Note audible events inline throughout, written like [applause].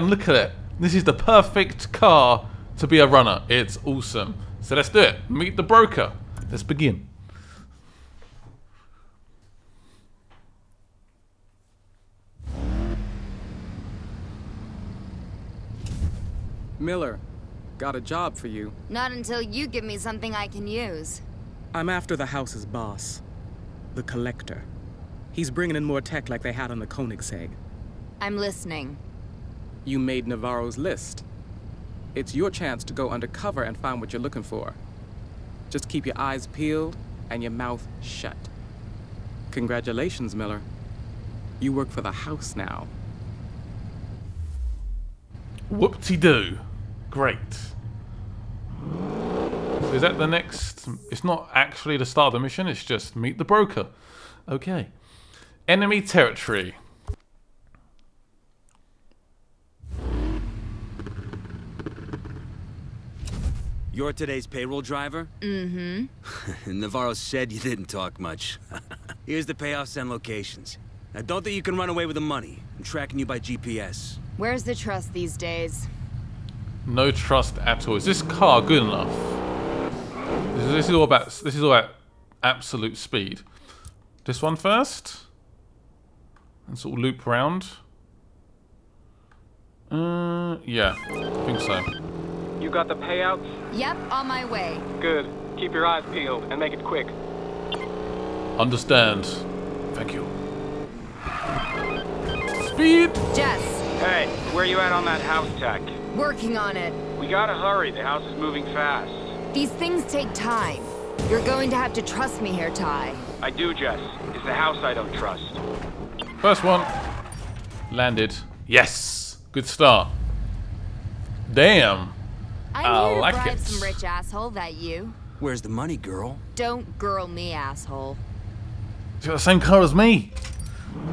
And look at it. This is the perfect car to be a runner. It's awesome. So let's do it. Meet the broker. Let's begin. Miller, got a job for you. Not until you give me something I can use. I'm after the house's boss, the Collector. He's bringing in more tech like they had on the Koenigsegg. I'm listening. You made Navarro's list. It's your chance to go undercover and find what you're looking for. Just keep your eyes peeled and your mouth shut. Congratulations, Miller. You work for the house now. Whoop-de-doo. Great. Is that the next... It's not actually the start of the mission, it's just meet the broker. Okay. Enemy territory. You're today's payroll driver? Mm-hmm. [laughs] Navarro said you didn't talk much. [laughs] Here's the payoffs and locations. Now don't think you can run away with the money. I'm tracking you by GPS. Where's the trust these days? No trust at all. Is this car good enough? This is, this is all about this is all about absolute speed. This one first. And sort of loop around. Uh, yeah, I think so. You got the payouts? Yep, on my way. Good. Keep your eyes peeled and make it quick. Understand. Thank you. Speed. Jess, Hey, where you at on that house tech? working on it. We gotta hurry. The house is moving fast. These things take time. You're going to have to trust me here, Ty. I do, Jess. It's the house I don't trust. First one. Landed. Yes. Good start. Damn. I'm I here to like bribe it. some rich asshole, that you. Where's the money, girl? Don't girl me, asshole. It's got the same car as me.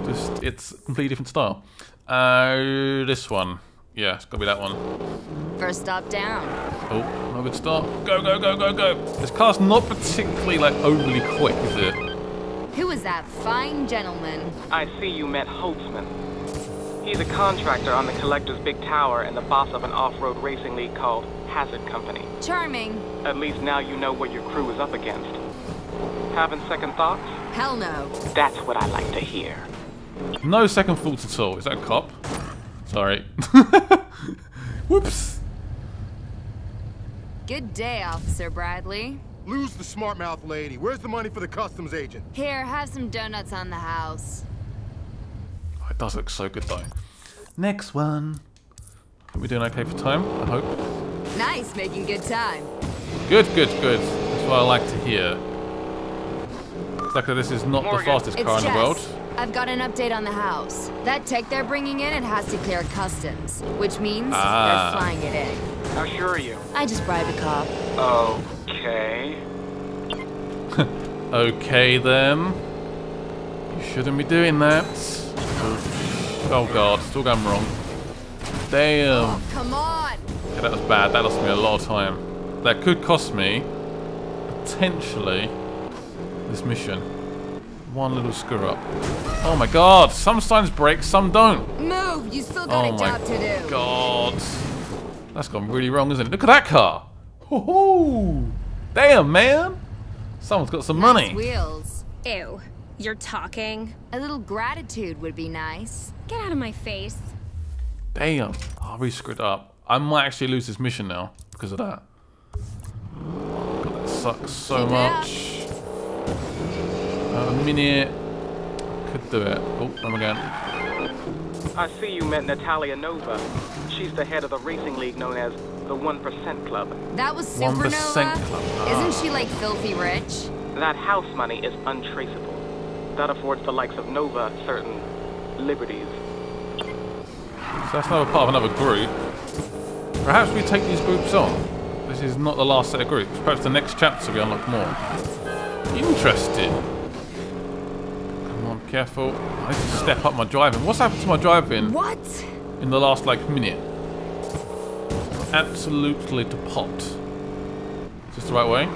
Just it's a completely different style. Uh, this one. Yeah, it's gotta be that one. First stop down. Oh, no good start. Go, go, go, go, go. This car's not particularly like overly quick, is it? Who is that fine gentleman? I see you met Holtzman. He's a contractor on the Collector's big tower and the boss of an off-road racing league called Hazard Company. Charming. At least now you know what your crew is up against. Having second thoughts? Hell no. That's what I like to hear. No second thoughts at all. Is that a cop? Sorry. [laughs] Whoops. Good day, Officer Bradley. Lose the smart mouth lady. Where's the money for the customs agent? Here, have some donuts on the house. Oh, it does look so good though. Next one. We're doing okay for time, I hope. Nice, making good time. Good, good, good. That's what I like to hear. Exactly, this is not the Morgan. fastest It's car in the world. I've got an update on the house. That tech they're bringing in, it has to clear customs, which means Ah. they're flying it in. How sure are you? I just bribed a cop. Okay. [laughs] Okay then. You shouldn't be doing that. Oh god, still going wrong. Damn. Come on! Okay, that was bad. That lost me a lot of time. That could cost me, potentially, this mission. One little screw up. Oh my god, some signs break, some don't. Move! You still got Oh a my job to do. god. That's gone really wrong, isn't it? Look at that car. Hoo-hoo. Damn, man. Someone's got some Nice money. wheels. Ew. You're talking? A little gratitude would be nice. Get out of my face. Damn. I oh, we screwed up. I might actually lose this mission now because of that. God, that sucks so Keep it up. much. Uh, a minute. Could do it. Oh, I'm again. I see you met Natalia Nova. She's the head of the racing league known as the 1% Club. That was 1% Supernova? club. Ah. Isn't she like filthy rich? That house money is untraceable. That affords the likes of Nova certain liberties. So that's another part of another group. Perhaps we take these groups on. This is not the last set of groups. Perhaps the next chapter we unlock more. Interesting. Come on, careful. I need to step up my driving. What's happened to my driving What? in the last like minute? Absolutely to pot. Is this the right way?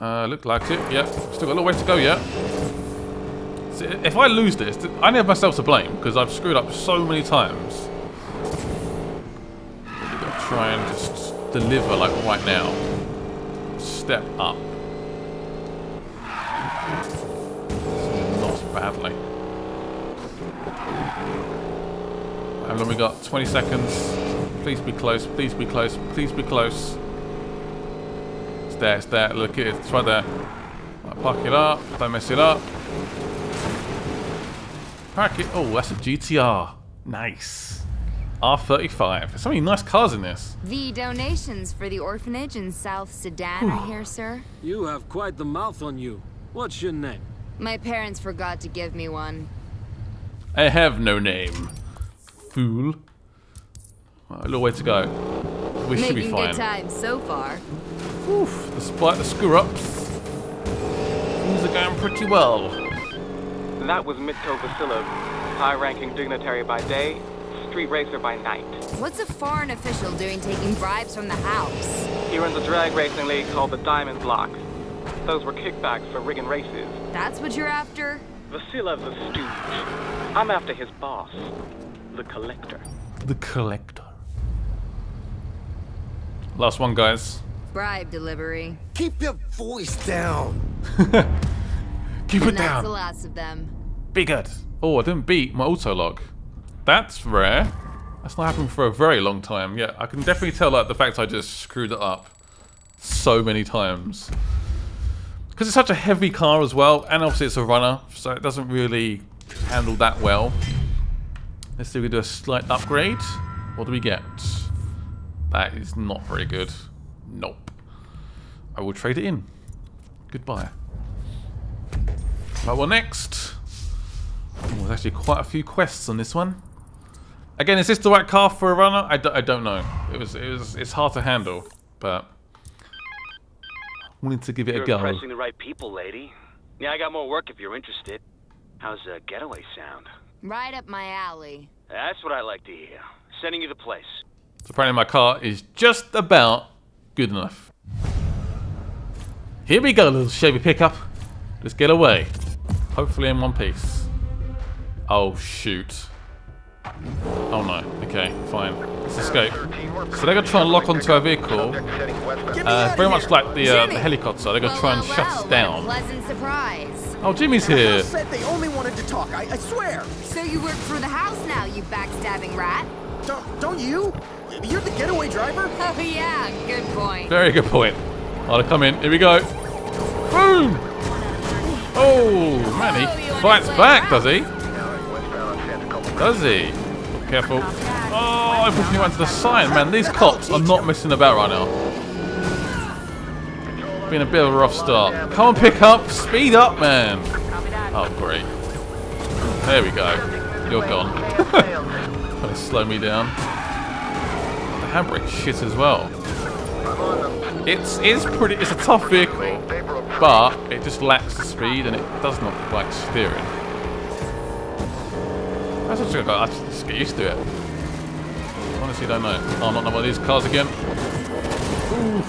Uh, looked like it. Yep. Still got a little way to go yet. See, if I lose this, I only have myself to blame because I've screwed up so many times. Try and just deliver like right now. Step up. Not badly. How long we got? 20 seconds. Please be close. Please be close. Please be close. It's there. It's there. Look it. It's right there. Right, park it up. Don't mess it up. Park it. Oh, that's a GTR. Nice. R35. There's so many nice cars in this. The donations for the orphanage in South Sudan are here, sir. You have quite the mouth on you. What's your name? My parents forgot to give me one. I have no name. Fool. Right, a little way to go. We should be Making fine. good time so far. Oof, despite the screw-ups, things are going pretty well. That was Mitko Vasilov, high-ranking dignitary by day, street racer by night. What's a foreign official doing taking bribes from the house? He runs a drag racing league called the Diamond Block. Those were kickbacks for rigging races. That's what you're after? Vasilov's a stooge. I'm after his boss, the Collector. The Collector. Last one, guys. Bribe delivery. Keep your voice down. [laughs] Keep it down. that's the last of them. Be good. Oh, I didn't beat my auto lock. That's rare. That's not happened for a very long time. Yeah, I can definitely tell like the fact I just screwed it up so many times. Because it's such a heavy car as well, and obviously it's a runner, so it doesn't really handle that well. Let's see if we do a slight upgrade. What do we get? That is not very good. Nope. I will trade it in. Goodbye. Right, well next. Oh, there's actually quite a few quests on this one. Again, is this the right car for a runner? I, d I don't know. It was, it was, it's hard to handle, but wanted to give it You're a go. impressing the right people, lady. Yeah, I got more work if you're interested. How's a getaway sound? Right up my alley. That's what I like to hear. Sending you the place. So apparently my car is just about good enough. Here we go, little Chevy pickup. Let's get away. Hopefully in one piece. Oh, shoot. Oh no. Okay, fine. Let's escape. So they're going to try and lock onto our vehicle. Uh, very much like the, uh, the helicopter. They're going to try and shut us down. Oh, Jimmy's here. said they only wanted to talk. I, I swear. So you work for the house now, you backstabbing rat? Don't don't you? You're the getaway driver. [laughs] Oh yeah, good point. Very good point. Oh, they come in. Here we go. Boom! Oh, man, he fights back, does he? Does he? Careful. Oh, everything went to the side. Man, these cops are not messing about right now. Been a bit of a rough start. Come on, pick up. Speed up, man. Oh, great. There we go. You're gone. [laughs] Trying to slow me down. The handbrake shit as well. It's it's pretty. It's a tough vehicle, but it just lacks the speed and it does not like steering. That's what I got. I just get used to it. Honestly, don't know. Oh, not one of these cars again. Ooh,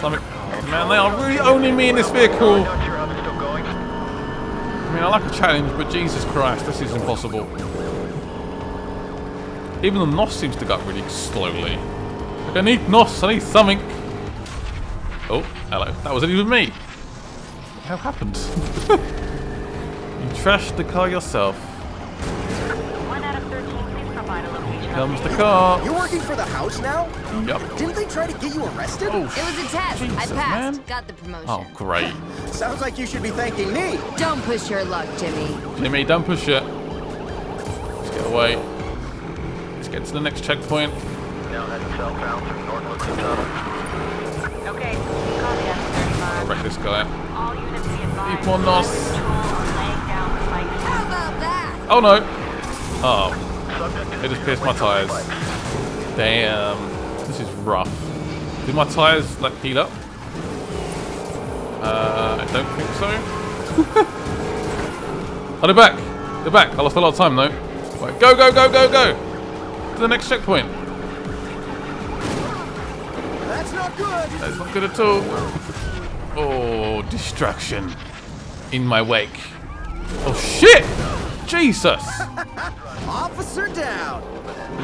something. Man, they are really owning me in this vehicle. I mean, I like a challenge, but Jesus Christ, this is impossible. Even the NOS seems to go up really slowly. Like, I need NOS, I need something. Oh, hello. That wasn't even me. How happened? [laughs] you trashed the car yourself. Comes the car. You're working for the house now? Yep. Didn't they try to get you arrested? Oh, It was a test. I passed. man. Got the promotion. Oh, great. Sounds like you should be thanking me. Don't push your luck, Jimmy. Jimmy, don't push it. Let's get away. Let's get to the next checkpoint. Okay, copy that, 35. I'll wreck this guy. All units be advised. Keep on NOS. The fight. How about that? Oh no! Oh. It just pierced my tires. Damn. This is rough. Did my tires like heal up? Uh, I don't think so. [laughs] oh, they're back. They're back. I lost a lot of time though. Right, go, go, go, go, go! To the next checkpoint. That's not good. That's not good at all. Oh, distraction. In my wake. Oh shit! Jesus! Officer down.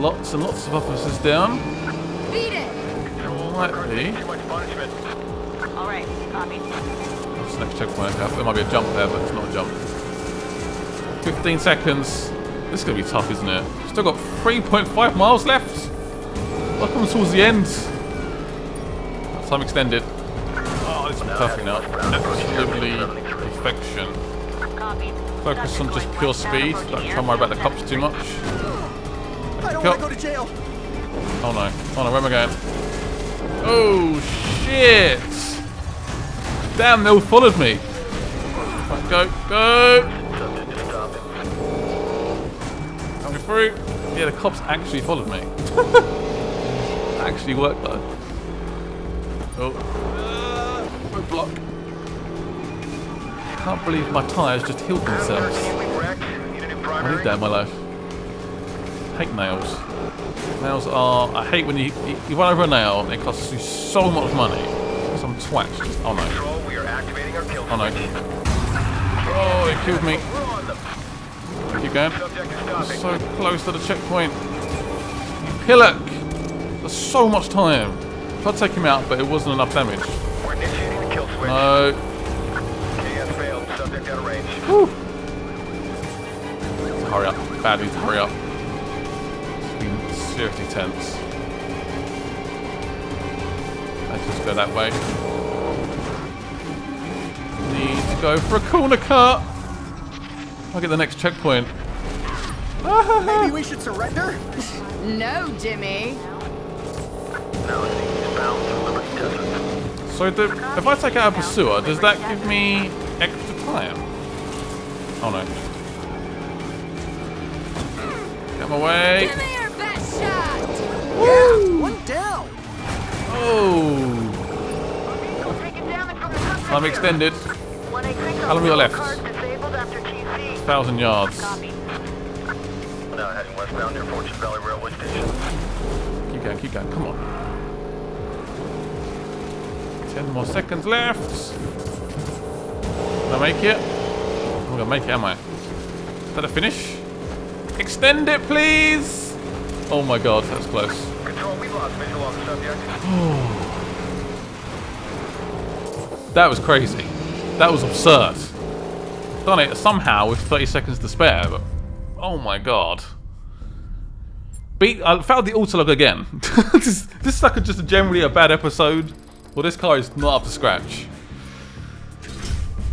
Lots and lots of officers down. might be. Alright, copy. What's the next checkpoint? Yeah, There might be a jump there, but it's not a jump. 15 seconds. This is going to be tough, isn't it? Still got 3.5 miles left. Welcome towards the end. Time extended. Oh, this is perfect now. Absolutely perfection. Copy. Focus on just pure speed. Don't try and worry about the cops too much. I don't want to go to jail. Oh no. Oh no, where am I going? Oh shit! Damn, they all followed me. Right, go, go! Coming through. Yeah, the cops actually followed me. [laughs] actually worked though. Oh. Uh, block. Can't believe my tyres just healed themselves. I need that in my life. Hate nails. Nails are. I hate when you you, you run over a nail and it costs you so much money. Some twat. Oh no. Oh no. Oh, it killed me. Keep going. So close to the checkpoint. Pillock! There's so much time. I Tried to take him out, but it wasn't enough damage. No. Whew. Hurry up. Bad news, hurry up. It's been seriously tense. Let's just go that way. Need to go for a corner cut. I'll get the next checkpoint. Maybe [laughs] we should surrender? No, Jimmy. So the, if I take out a pursuer, does that give me extra time? Oh no. Get my way. Give me your best shot. Yeah, one down. Oh. I'm extended. How long we got left? Thousand yards. Now heading westbound near Fortune Valley Railway Station. Keep going, keep going, come on. Ten more seconds left. Can I make it? I'm gonna make it, am I? Is that a finish? Extend it, please! Oh my god, that's close. Control, we lost visual on subject. That was crazy. That was absurd. Done it somehow with 30 seconds to spare, but oh my god. Beat. I found the autolog again. [laughs] this, this just generally a bad episode. Well, this car is not up to scratch.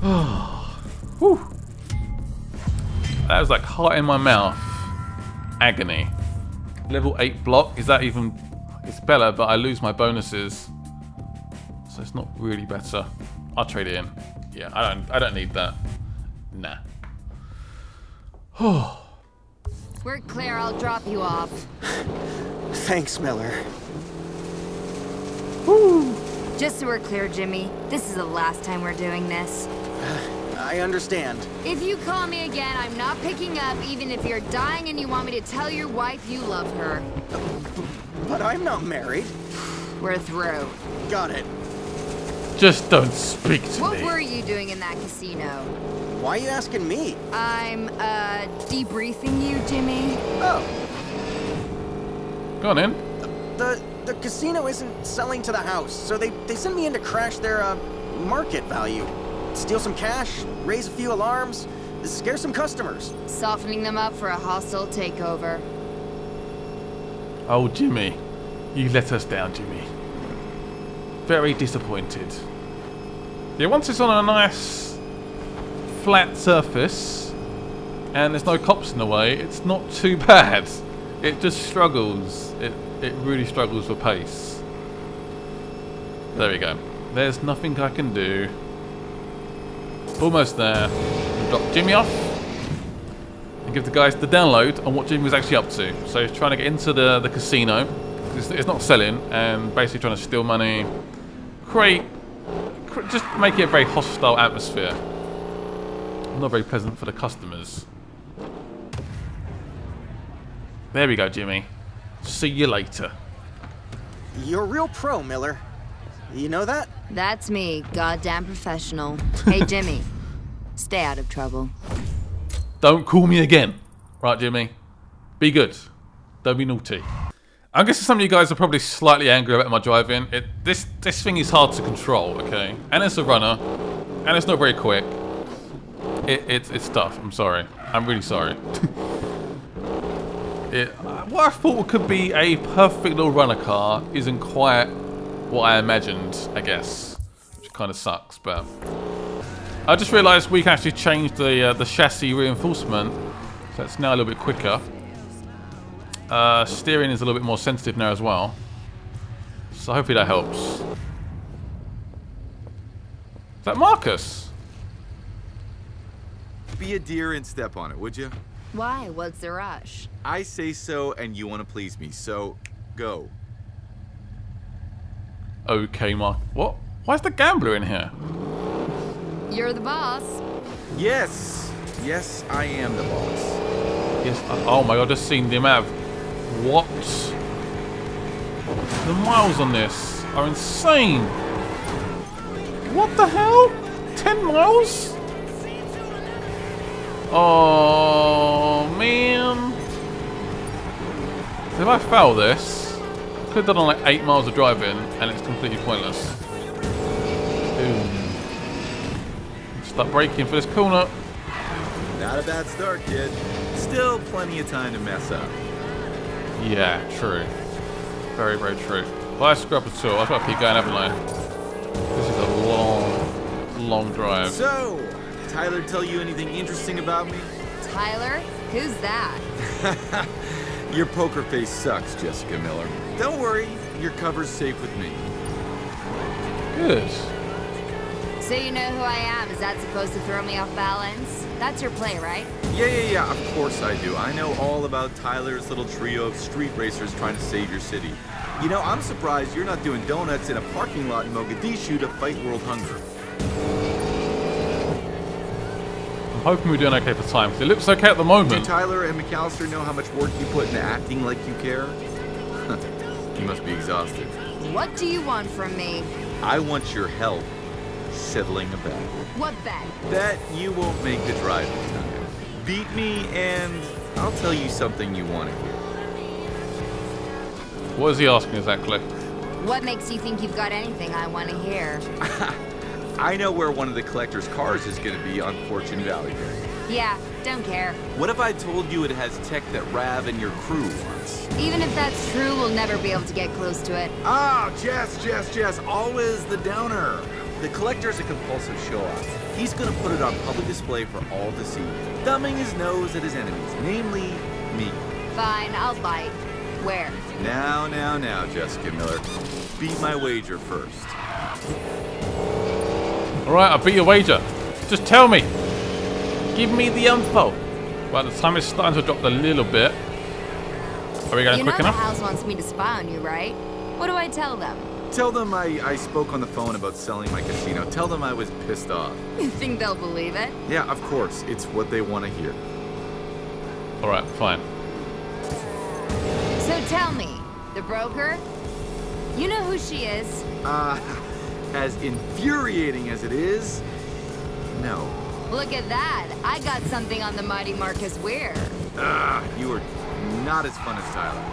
[sighs] Whew. That was like heart in my mouth. Agony. Level 8 block. Is that even... It's better, but I lose my bonuses. So it's not really better. I'll trade it in. Yeah, I don't I don't need that. Nah. We're clear. I'll drop you off. Thanks, Miller. Woo! Just so we're clear, Jimmy, this is the last time we're doing this. I understand. If you call me again, I'm not picking up, even if you're dying and you want me to tell your wife you love her. But I'm not married. We're through. Got it. Just don't speak to What me. What were you doing in that casino? Why are you asking me? I'm, uh, debriefing you, Jimmy. Oh, Go on in. the the casino isn't selling to the house, so they they sent me in to crash their uh, market value, steal some cash, raise a few alarms, scare some customers. Softening them up for a hostile takeover. Oh Jimmy. You let us down, Jimmy. Very disappointed. Yeah, once it's on a nice flat surface and there's no cops in the way, it's not too [laughs] bad. It just struggles. It it really struggles for pace. There we go. There's nothing I can do. Almost there. Drop Jimmy off and give the guys the download on what Jimmy was actually up to. So he's trying to get into the, the casino. It's, it's not selling and basically trying to steal money. Create, cr- just make it a very hostile atmosphere. Not very pleasant for the customers. There we go, Jimmy. See you later. You're a real pro, Miller. You know that? That's me, goddamn professional. Hey, [laughs] Jimmy, stay out of trouble. Don't call me again. Right, Jimmy? Be good. Don't be naughty. I guess some of you guys are probably slightly angry about my driving. It, this this thing is hard to control, okay? And it's a runner, and it's not very quick. It, it's it's tough. I'm sorry. I'm really sorry. [laughs] it, uh, what I thought could be a perfect little runner car isn't quite what I imagined, I guess. Which kind of sucks, but... I just realised we can actually change the, uh, the chassis reinforcement. So it's now a little bit quicker. Uh, steering is a little bit more sensitive now as well. So hopefully that helps. Is that Marcus? Be a deer and step on it, would you? Why? What's the rush? I say so, and you want to please me, so go. Okay, Mark. What? Why is the gambler in here? You're the boss. Yes. Yes, I am the boss. Yes. uh, Oh my god, I just seen the amount of... What? The miles on this are insane. What the hell? 10 miles? Oh, man. If I fail this, I could have done like 8 miles of driving and it's completely pointless. Boom. Start braking for this corner. Not a bad start, kid. Still plenty of time to mess up. Yeah, true. Very, very true. Well, I scrub at all. I've got to keep going, haven't I? This is a long, long drive. So, Tyler tell you anything interesting about me? Tyler? Who's that? [laughs] Your poker face sucks, Jessica Miller. Don't worry, your cover's safe with me. Good. So you know who I am. Is that supposed to throw me off balance? That's your play, right? Yeah, yeah, yeah, of course I do. I know all about Tyler's little trio of street racers trying to save your city. You know, I'm surprised you're not doing donuts in a parking lot in Mogadishu to fight world hunger. I'm hoping we're doing okay for time. 'cause It looks okay at the moment. Do. Tyler and McAllister know how much work you put into acting like you care? [laughs] you must be exhausted. What do you want from me? I want your help settling a bet. What bet? That you won't make the drive in time. Beat me, and I'll tell you something you want to hear. What is he asking exactly? What makes you think you've got anything I want to hear? [laughs] I know where one of the collector's cars is going to be on Fortune Valley. Yeah, don't care. What if I told you it has tech that Rav and your crew wants? Even if that's true, we'll never be able to get close to it. Ah, Jess, Jess, Jess, always the downer. The collector's a compulsive show-off. He's gonna put it on public display for all to see, thumbing his nose at his enemies, namely me. Fine, I'll bite. Where? Now, now, now, Jessica Miller. Beat my wager first. Alright, I'll beat your wager. Just tell me. Give me the info. Well, the time is starting to drop a little bit. Are we going you know quick the house wants me to spy on you, right? What do I tell them? Tell them I, I spoke on the phone about selling my casino. Tell them I was pissed off. You think they'll believe it? Yeah, of course. It's what they want to hear. Alright, fine. So tell me, the broker? You know who she is? Uh, as infuriating as it is, no. Look at that. I got something on the mighty Marcus Weir. Ah, you are not as fun as Tyler.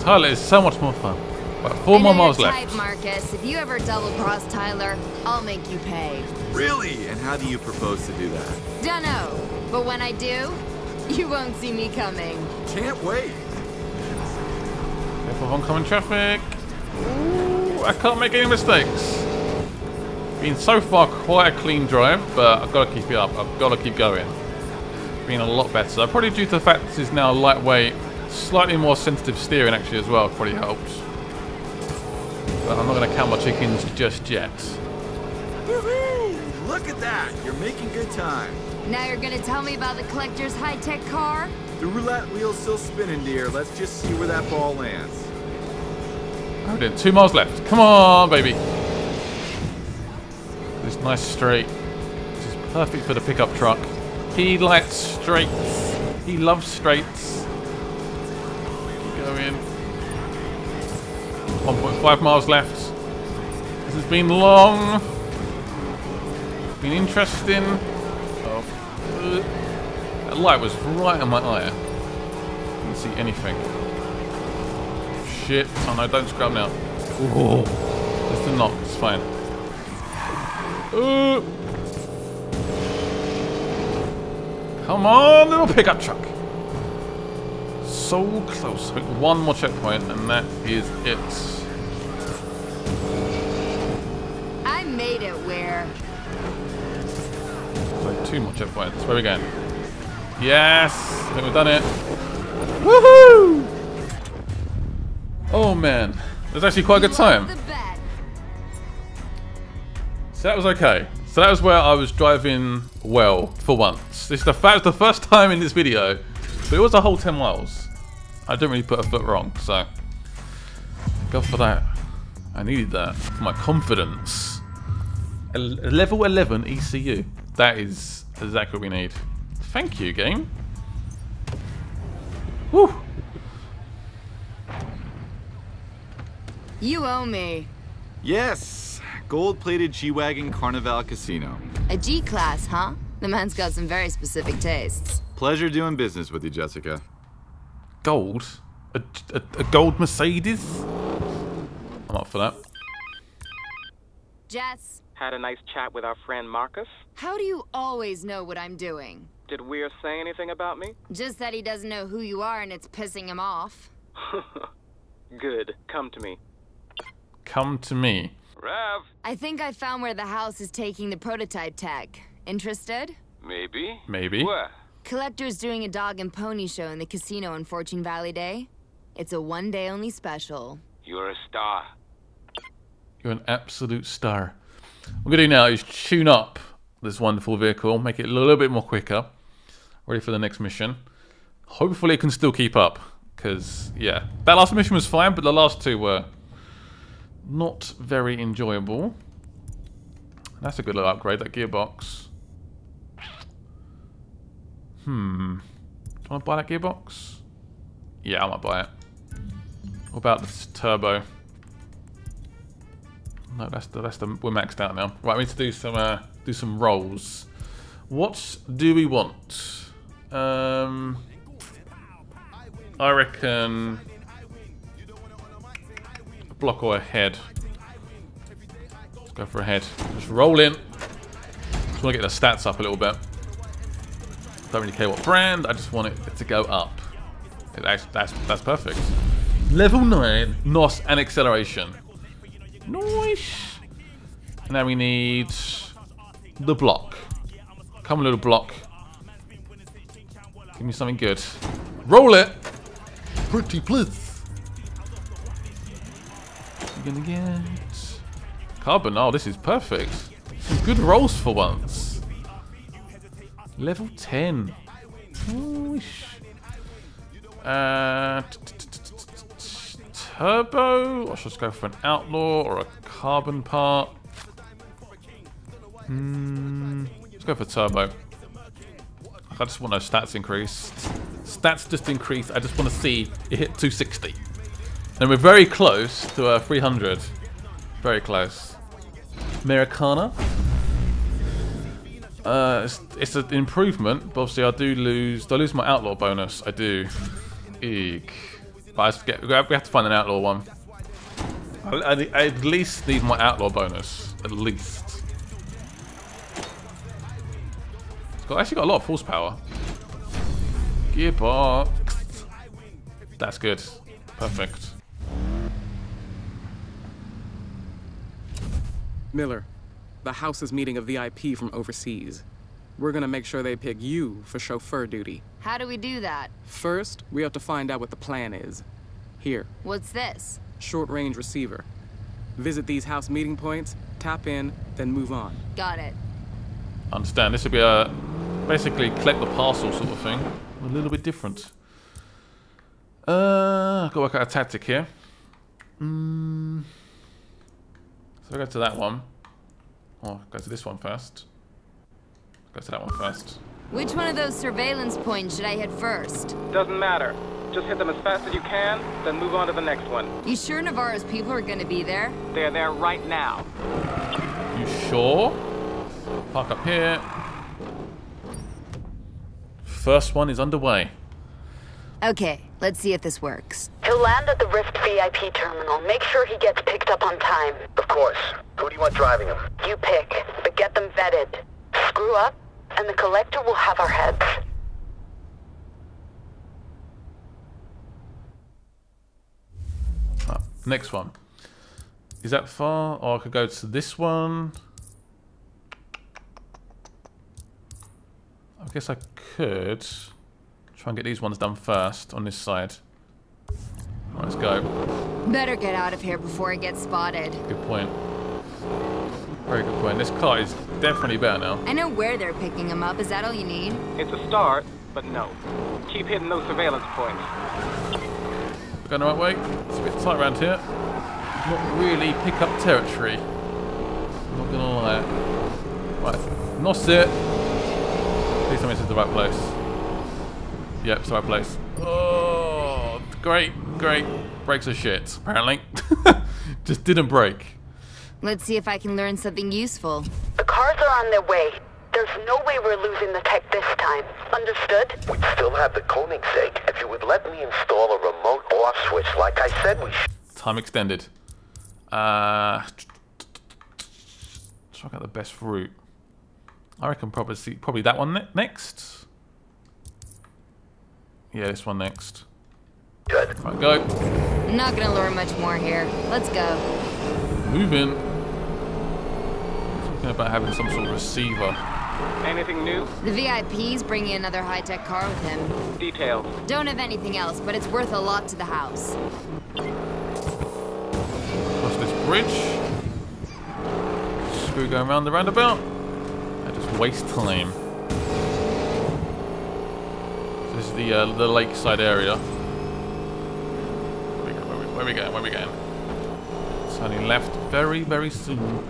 Tyler is so much more fun. But four I more miles your left. type, Marcus. If you ever double cross Tyler, I'll make you pay. Really? And how do you propose to do that? Dunno. But when I do, you won't see me coming. Can't wait. Careful of oncoming traffic. Ooh, I can't make any mistakes. Been so far quite a clean drive, but I've got to keep it up. I've got to keep going. Been a lot better. Probably due to the fact this is now lightweight, slightly more sensitive steering actually as well. Probably helps. But I'm not going to count my chickens just yet. Look at that. You're making good time. Now you're gonna tell me about the collector's high-tech car? The roulette wheel's still spinning, dear. Let's just see where that ball lands. Then two miles left. Come on, baby. This nice straight. This is perfect for the pickup truck. He likes straights. He loves straights. Keep going. 1.5 miles left. This has been long. Been interesting. Oh. That light was right on my eye. Didn't see anything. Shit. Oh no, don't scrub now. Ooh. Just a knock, it's fine. Ooh. Come on, little pickup truck. So close. One more checkpoint and that is it. I made it where? So two more checkpoints. Where are we going? Yes! I think we've done it. Woohoo! Oh man. It was actually quite a good time. So that was okay. So that was where I was driving well for once. This is the, fact, the first time in this video, but it was a whole 10 miles. I didn't really put a foot wrong, so go for that. I needed that for my confidence. A level 11 ECU. That is exactly what we need. Thank you, game. Woo! You owe me. Yes, gold-plated G-Wagon Carnival Casino. A G-Class, huh? The man's got some very specific tastes. Pleasure doing business with you, Jessica. Gold? A, a, a gold Mercedes? I'm up for that. Jess. Had a nice chat with our friend Marcus. How do you always know what I'm doing? Did Weir say anything about me? Just that he doesn't know who you are and it's pissing him off. [laughs] Good. Come to me. Come to me. Rav. I think I found where the house is taking the prototype tech. Interested? Maybe. Maybe. Where? Collector's doing a dog and pony show in the casino on Fortune Valley Day. It's a one day only special. You're a star. You're an absolute star. What we're going to do now is tune up this wonderful vehicle, make it a little bit more quicker. Ready for the next mission. Hopefully it can still keep up. Because, yeah. That last mission was fine, but the last two were not very enjoyable. That's a good little upgrade, that gearbox. Hmm. Do I want to buy that gearbox? Yeah, I might buy it. What about this turbo? No, that's the that's the we're maxed out now. Right, we need to do some uh, do some rolls. What do we want? Um, I reckon block or a head. Let's go for a head. Just roll in. Just want to get the stats up a little bit. Don't really care what brand. I just want it to go up. That's that's that's perfect. Level nine, NOS and acceleration. Nice. Now we need the block. Come on, little block. Give me something good. Roll it. Pretty please. You're gonna get carbon. Oh, this is perfect. Some good rolls for once. Level 10. Nice. Uh, turbo? Or should I go for an outlaw or a carbon part? Hmm, let's go for turbo. I just want those stats increased. Stats just increase. I just want to see it hit 260. And we're very close to uh, 300. Very close. Americana. Uh, it's, it's an improvement, but obviously I do lose. Do I lose my outlaw bonus? I do. Eek. But get, we have to find an outlaw one. I, I, I at least need my outlaw bonus. At least. It's got, actually got a lot of horsepower. Gearbox. That's good. Perfect. Miller, the house is meeting a VIP from overseas. We're gonna make sure they pick you for chauffeur duty. How do we do that? First, we have to find out what the plan is. Here, What's this? short-range receiver. Visit these house meeting points, tap in, then move on. Got it. Understand. This would be a basically collect the parcel sort of thing. A little bit different. Uh, got to work out a tactic here. Mm. So I go to that one. Oh, go to this one first. Go to that one first. Which one of those surveillance points should I hit first? Doesn't matter. Just hit them as fast as you can, then move on to the next one. You sure Navarro's people are gonna be there? They're there right now. You sure? Park up here. First one is underway. Okay, Let's see if this works. He'll land at the Rift VIP terminal. Make sure he gets picked up on time. Of course. Who do you want driving him? You pick, but get them vetted. Screw up, and the Collector will have our heads. Ah, next one. Is that far? Or I could go to this one. I guess I could try and get these ones done first on this side. Right, let's go. Better get out of here before it gets spotted. Good point. Very good point. This car is definitely better now. I know where they're picking him up. Is that all you need? It's a start, but no. Keep hitting those surveillance points. Going the right way. It's a bit tight around here. Not really pick up territory. I'm not gonna lie. Right, not it. Please tell me this is the right place. Yep, it's the right place. Oh, great, great. Brakes are shit, apparently. [laughs] Just didn't break. Let's see if I can learn something useful. The cars are on their way. There's no way we're losing the tech this time. Understood? We'd still have the Koenigsegg if you would let me install a remote off switch like I said we should. Time extended. Uh, check out the best route. I reckon probably see, probably that one ne next. Yeah, this one next. Good. Right, go. I'm not gonna learn much more here. Let's go. Moving. Talking about having some sort of receiver. Anything new? The VIP's bringing another high-tech car with him. Details. Don't have anything else, but it's worth a lot to the house. Across this bridge. Screw going around the roundabout. I just waste time. This is the uh, the lakeside area. Where we, go, where, we, where we going? Where we going? Turning left very, very soon.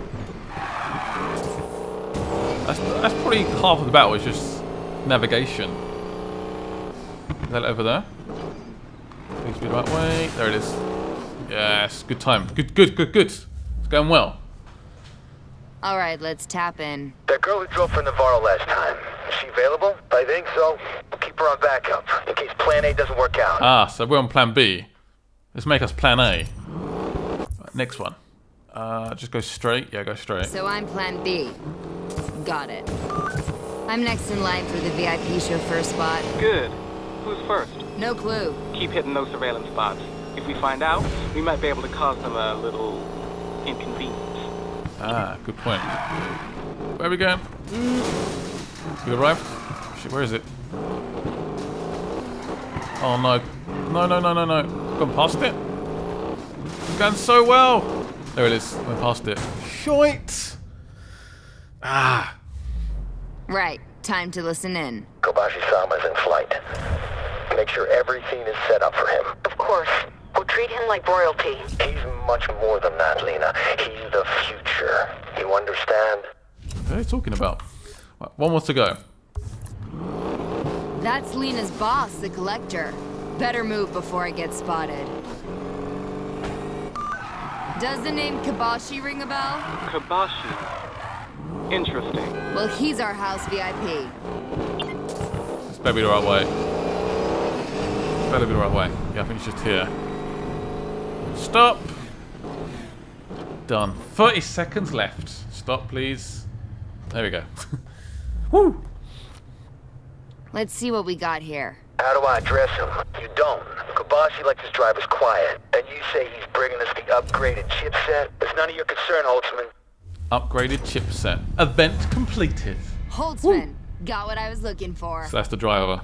That's, that's probably half of the battle, is just navigation. Is that over there? Please be the right way. There it is. Yes, good time. Good, good, good, good. It's going well. All right, let's tap in. That girl who drove for Navarro last time, is she available? I think so. We'll keep her on backup, in case plan A doesn't work out. Ah, so we're on plan B. Let's make us plan A. Right, next one. Uh, just go straight. Yeah, go straight. So I'm plan B. Got it. I'm next in line for the VIP chauffeur spot. Good. Who's first? No clue. Keep hitting those surveillance spots. If we find out, we might be able to cause them a little inconvenience. Ah, good point. Where are we going? We arrived? Shit, where is it? Oh no. No, no, no, no, no. Gone past it? It's going so well. There it is. Went past it. Shite. Ah. Right. Time to listen in. Kobashi-sama is in flight. Make sure everything is set up for him. Of course. We'll treat him like royalty. He's much more than that, Lina. He's the future. You understand? What are you talking about? One more to go. That's Lina's boss, the collector. Better move before I get spotted. Does the name Kobashi ring a bell? Kobashi. Interesting. Well, he's our house VIP. It's better be the right way. Better be the right way. Yeah, I think it's just here. Stop. Done. 30 seconds left. Stop, please. There we go. [laughs] Woo! Let's see what we got here. How do I address him? You don't. Kobashi likes his drivers quiet. And you say he's bringing us the upgraded chipset? It's none of your concern, Holtzman. Upgraded chipset. Event completed. Holtzman. Got what I was looking for. So that's the driver.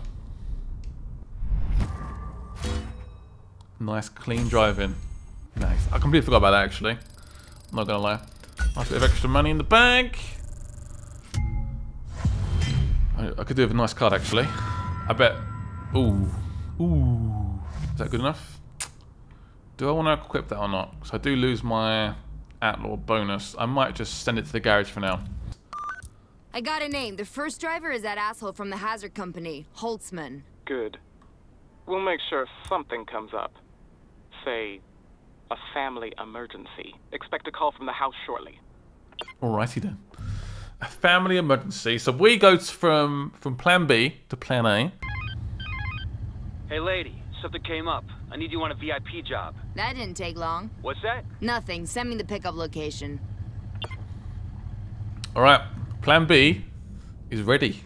Nice, clean driving. Nice. I completely forgot about that, actually. I'm not gonna lie. Nice bit of extra money in the bank. I, I could do with a nice card, actually. I bet. Ooh. Ooh. Is that good enough? Do I want to equip that or not? Because I do lose my Outlaw bonus. I might just send it to the garage for now. I got a name. The first driver is that asshole from the Hazard Company, Holtzman. Good. We'll make sure something comes up. Say, a family emergency. Expect a call from the house shortly. Alrighty then. A family emergency. So we go from from Plan B to Plan A. Hey, lady, Something came up. I need you on a VIP job. That didn't take long. What's that? Nothing. Send me the pickup location. Alright, plan B is ready.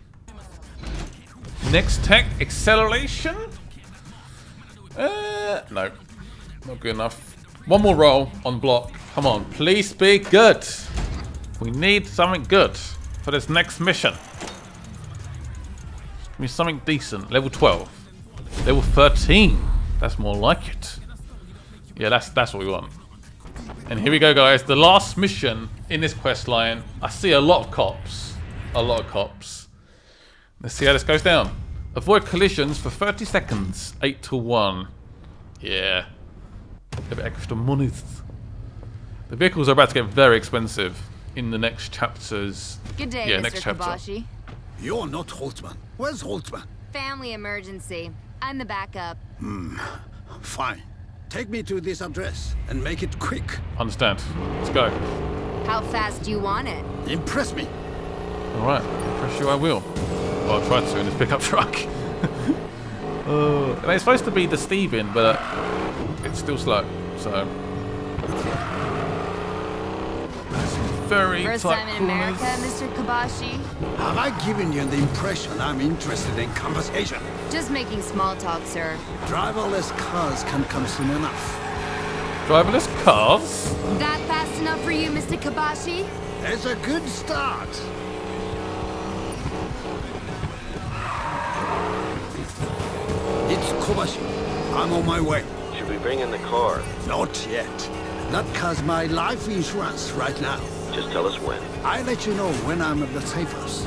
Next tech, acceleration? Uh, no, not good enough. One more roll on block. Come on, please be good. We need something good for this next mission. Give me something decent. Level 12. Level 13. That's more like it. Yeah, that's that's what we want. And here we go, guys. The last mission in this quest line. I see a lot of cops. A lot of cops. Let's see how this goes down. Avoid collisions for 30 seconds. 8 to 1. Yeah. A bit extra money. The vehicles are about to get very expensive in the next chapters. Good day, yeah, Mr. next chapter. You're not Holtzman. Where's Holtzman? Family emergency. I'm the backup. Hmm. Fine. Take me to this address and make it quick. Understand. Let's go. How fast do you want it? Impress me. Alright, impress you I will. Well, I'll try to in this pickup truck. [laughs] uh, and it's supposed to be the Steven, but it's still slow, so... Some very First time in. America, Mr. Kobashi? Have I given you the impression I'm interested in conversation? Just making small talk, sir. Driverless cars can come soon enough. Driverless cars? That fast enough for you, Mr. Kobashi? It's a good start. It's Kobashi. I'm on my way. Should we bring in the car? Not yet. That car's my life insurance right now. Just tell us when. I'll let you know when I'm at the safe house.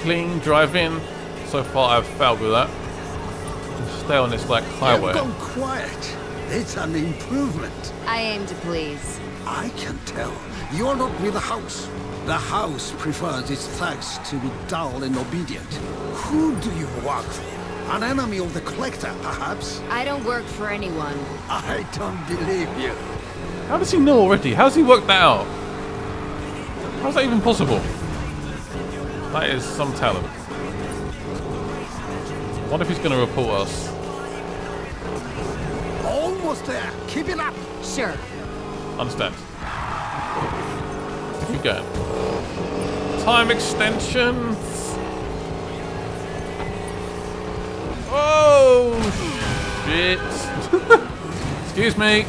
Clean driving. So far I've failed with that. Stay on this like highway. You've gone quiet. It's an improvement. I aim to please. I can tell. You're not with the house. The house prefers its thugs to be dull and obedient. Who do you work for? An enemy of the Collector, perhaps? I don't work for anyone. I don't believe you. How does he know already? How's he worked that out? How's that even possible? That is some talent. What if he's going to report us? Almost there. Keep it up. Sure. Understand. Keep going. Time extension. Oh shit! [laughs] Excuse me.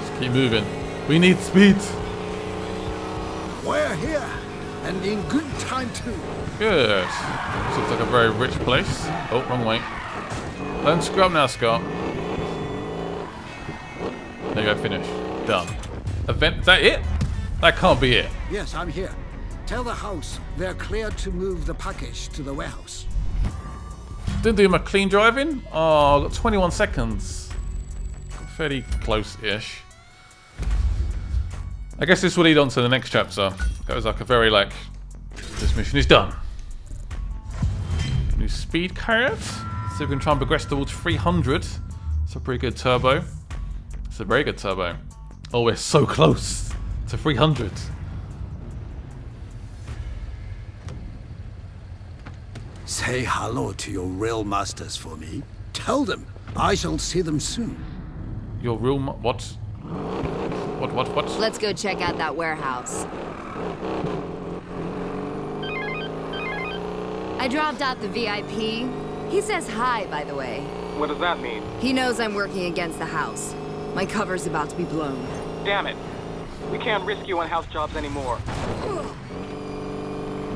Just keep moving. We need speed. We're here. And in good time, too. Good. This looks like a very rich place. Oh, wrong way. Don't screw up now, Scott. There you go, finish. Done. Event, is that it? That can't be it. Yes, I'm here. Tell the house they're cleared to move the package to the warehouse. Didn't do my clean driving? Oh, got 21 seconds. Fairly close-ish. I guess this will lead on to the next chapter. That was like a very like, this mission is done. New speed carrot. So we can try and progress towards 300. It's a pretty good turbo. It's a very good turbo. Oh, we're so close to 300. Say hello to your real masters for me. Tell them I shall see them soon. Your real mo- what? What, what, what? Let's go check out that warehouse. I dropped out the VIP. He says hi, by the way. What does that mean? He knows I'm working against the house. My cover's about to be blown. Damn it. We can't risk you on house jobs anymore. [sighs]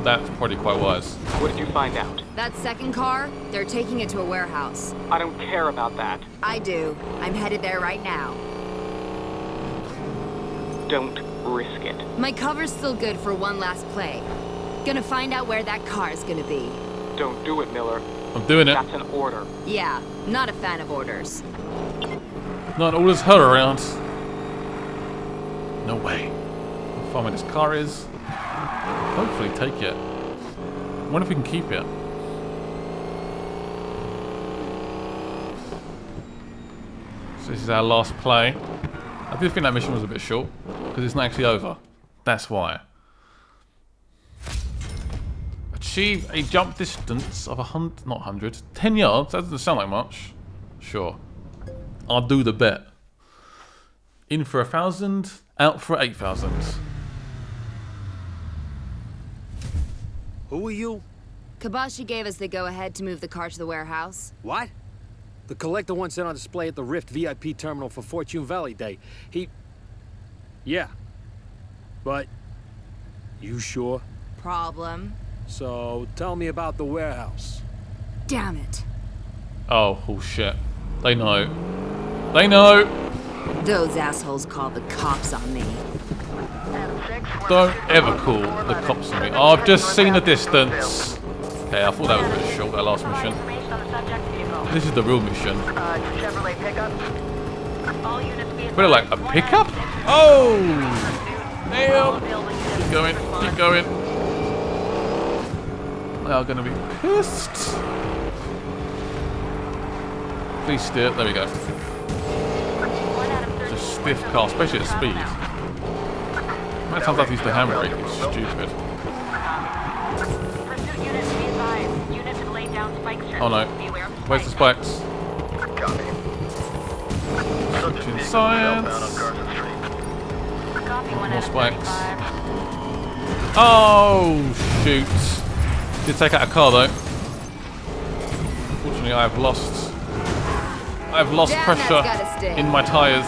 That's probably quite wise. What did you find out? That second car, they're taking it to a warehouse. I don't care about that. I do. I'm headed there right now. Don't risk it. My cover's still good for one last play. Gonna find out where that car's gonna be. Don't do it, Miller. I'm doing it. That's an order. Yeah, not a fan of orders. Not all this hurt around. No way. I'll find where this car is. Hopefully take it. I wonder if we can keep it. So this is our last play. I did think that mission was a bit short, because it's not actually over. That's why. Achieve a jump distance of a hundred, not hundred, ten yards. That doesn't sound like much. Sure. I'll do the bet. In for a thousand, out for eight thousand. Who are you? Kobashi gave us the go-ahead to move the car to the warehouse. What? The collector wants it on display at the Rift VIP terminal for Fortune Valley Day. He... Yeah. But... You sure? Problem. So, tell me about the warehouse. Damn it. Oh, oh shit. They know. They know. Those assholes called the cops on me. Don't ever call the cops on me. Oh, I've just seen the distance. Okay, I thought that was a bit short, that last mission. This is the real mission. But like a pickup? Oh! Damn! Keep going, keep going. They are gonna be pissed. Please steer. There we go. It's a stiff car, especially at speed. Many times I've used the handbrake? It's stupid. Oh no. Where's the spikes? Science. More spikes. [laughs] Oh, shoot. Did take out a car though. Fortunately, I have lost. I've lost Damn, pressure in my tyres.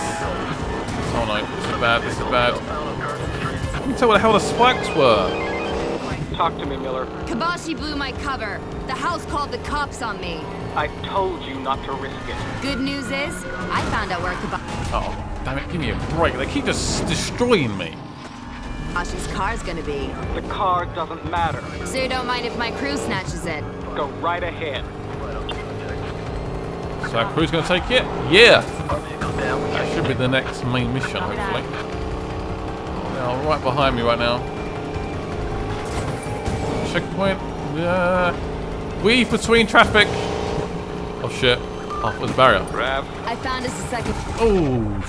Oh no, this is bad, this is bad. I can tell where the hell the spikes were. Talk to me, Miller. Kobashi blew my cover. The house called the cops on me. I told you not to risk it. Good news is, I found out where Kobashi... Oh, damn it, give me a break. They keep just destroying me. Kobashi's car's gonna be. The car doesn't matter. So you don't mind if my crew snatches it? Go right ahead. So our crew's gonna take it? Yeah! That should be the next main mission, hopefully. Now, right behind me right now. Checkpoint. Yeah. Weave between traffic. Oh shit. Oh, there's a barrier. Grab. I found us a second Oh,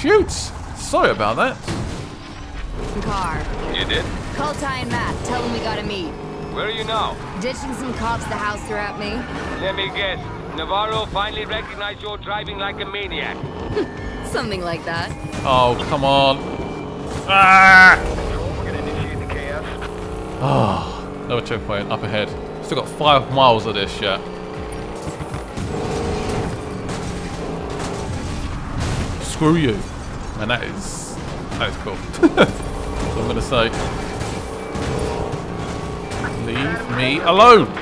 shoot! Sorry about that. Car. You did? Call Ty and Mac. Tell them we gotta meet. Where are you now? Ditching some cops the house threw at me. Let me guess. Navarro finally recognized you're driving like a maniac. [laughs] Something like that. Oh, come on. Ah! Oh, another checkpoint up ahead. Still got five miles of this yet. Screw you. Man, that is... That is cool. [laughs] That's what I'm gonna say. Leave me alone!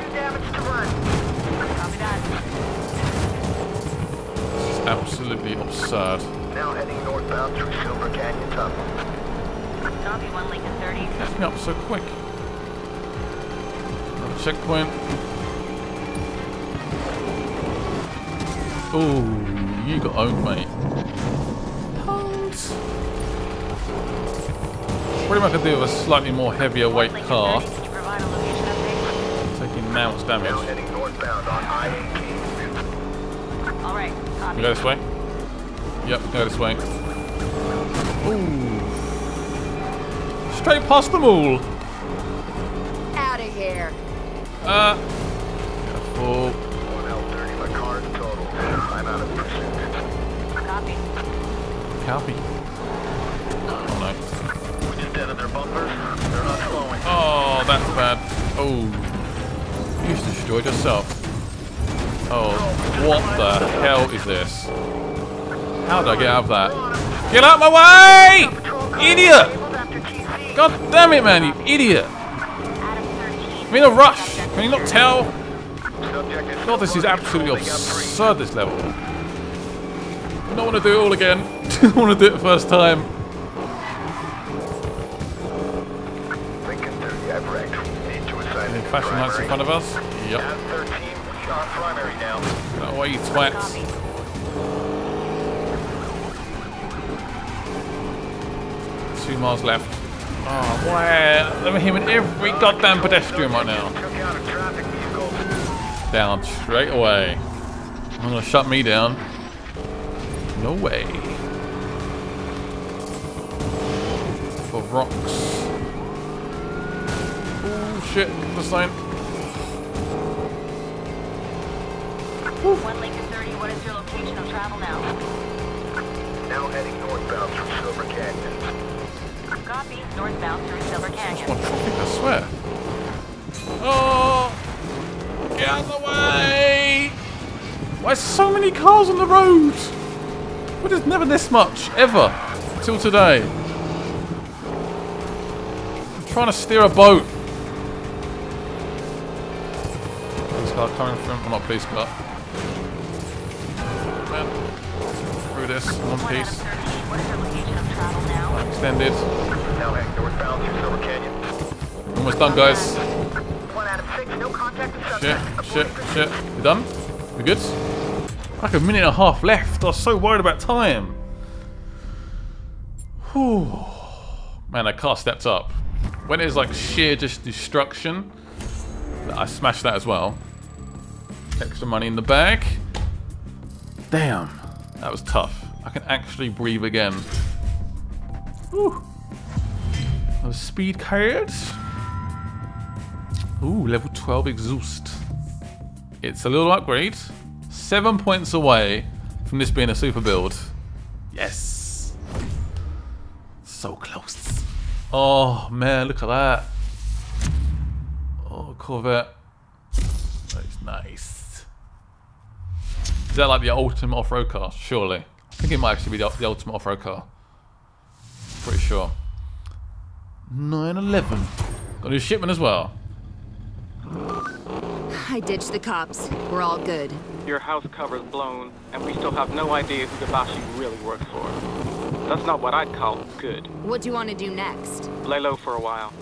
This is absolutely absurd. Now heading northbound through Silver Canyon Tunnel. Copy, one Lincoln 30. Gets me up so quick. Another checkpoint. Oh, you got owned, mate. Punks. Pretty much could do with a slightly more heavier weight car. Taking mounts damage. Now heading northbound on I-18. All right, We copy. go this way? Yep, go this way. Ooh. Straight past them all. Out of here. Uh. Careful. One L30, my car's total. I'm out of pursuit. Copy. Copy. Oh, that's bad. Oh. You just destroyed yourself. Oh, what the hell is this? How did I get out of that? Get out of my way! Idiot! God damn it, man, you idiot! I'm in a rush. Can you not tell? God, this is absolutely absurd, this level. I don't want to do it all again. I [laughs] don't want to do it the first time. Flashing lights in front of us? Yep. Tab 13, we are primary now. Get away, you twats. Two miles left. Oh, where? I'm hitting every goddamn pedestrian right now. Down straight away. I'm gonna shut me down. No way. For rocks shit, this line. Woo. One Lincoln 30, what is your location of travel now? Now heading northbound through Silver Canyon. Copy, northbound through Silver Canyon. This One trophy, I swear. Oh! Get out of the way! Why so many cars on the road? But there's never this much, ever, till today. I'm trying to steer a boat. Car coming from, well not police car. Man, through this, one piece. Extended. Now heading northbound through Silver Canyon. Almost done, guys. One out of six, no contact with Shit, shit, shit. We done? We good? Like a minute and a half left. I was so worried about time. Whew. Man, that car stepped up. When it is like sheer just destruction, I smashed that as well. Extra money in the bag. Damn, that was tough. I can actually breathe again. Whew. Those speed cards. Ooh, level 12 exhaust. It's a little upgrade. Seven points away from this being a super build. Yes. So close. Oh, man, look at that. Oh, Corvette. That's nice. Is that like the ultimate off-road car? Surely. I think it might actually be the, the ultimate off-road car. Pretty sure. 911. Got a new shipment as well. I ditched the cops. We're all good. Your house cover's blown, and we still have no idea who Kobashi really works for. That's not what I'd call good. What do you want to do next? Lay low for a while.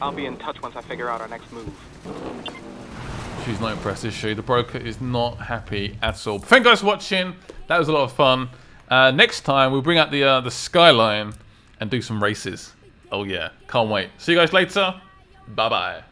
I'll be in touch once I figure out our next move. She's not impressed, is she? The broker is not happy at all. Thank you guys for watching. That was a lot of fun. Uh, next time, we'll bring out the, uh, the Skyline and do some races. Oh yeah, can't wait. See you guys later. Bye-bye.